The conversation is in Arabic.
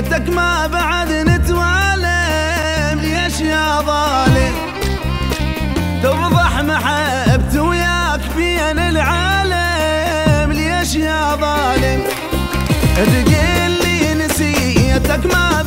ليتك ما بعد نتوالم ليش يا ظالم؟ توضح محبت وياك بين العالم ليش يا ظالم؟ تقول لي نسيتك ما